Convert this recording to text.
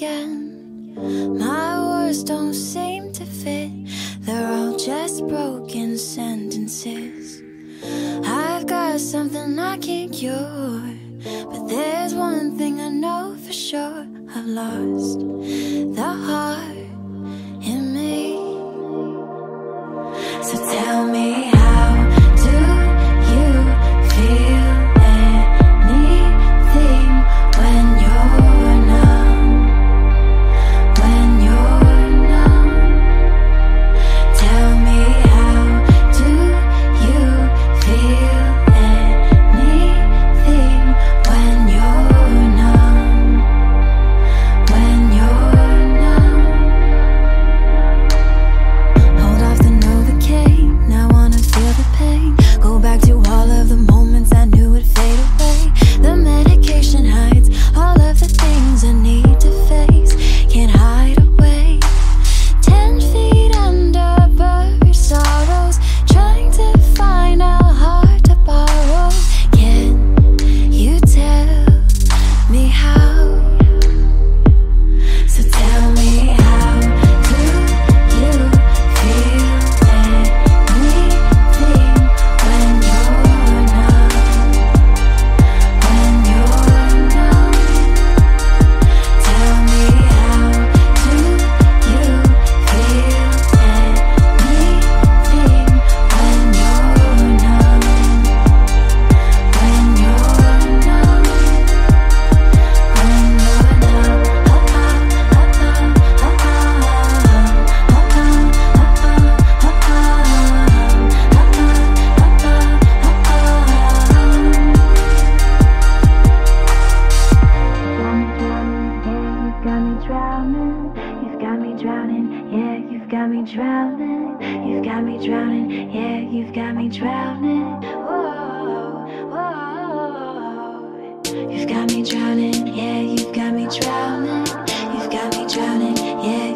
again. My words don't seem to fit, they're all just broken sentences. I've got something I can't cure, but there's one thing I know for sure I've lost. drowning. You've got me drowning. Yeah, you've got me drowning. Whoa, whoa. You've got me drowning. Yeah, you've got me drowning. You've got me drowning. Yeah.